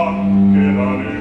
anche la luce